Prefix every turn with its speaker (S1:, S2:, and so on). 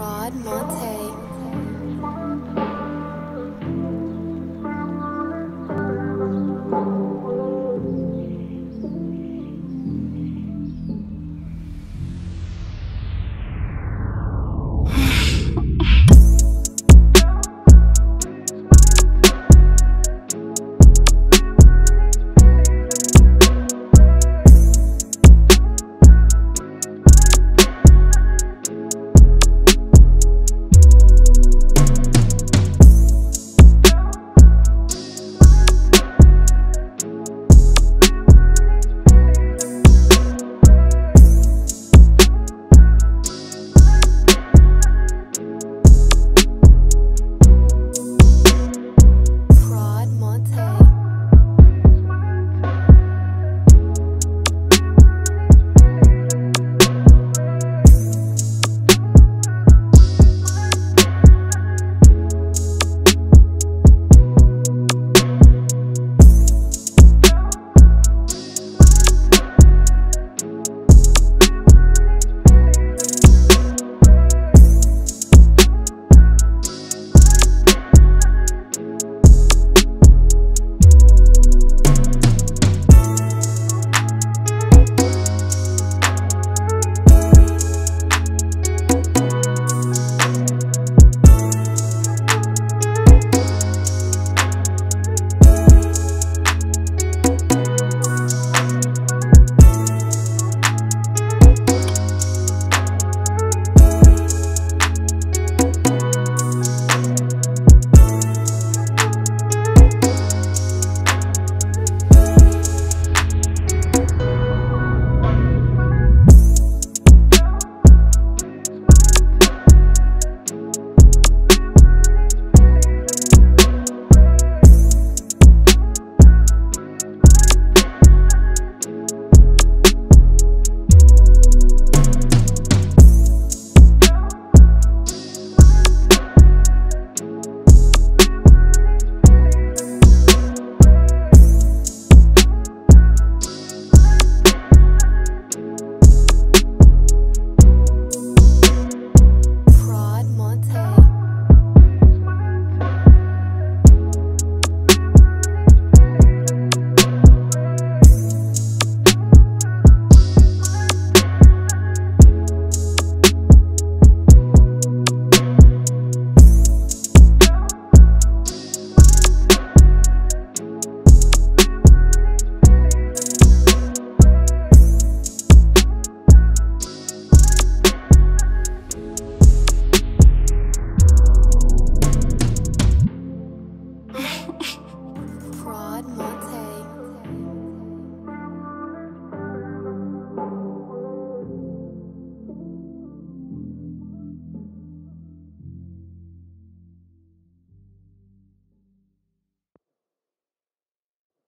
S1: Rod Monte.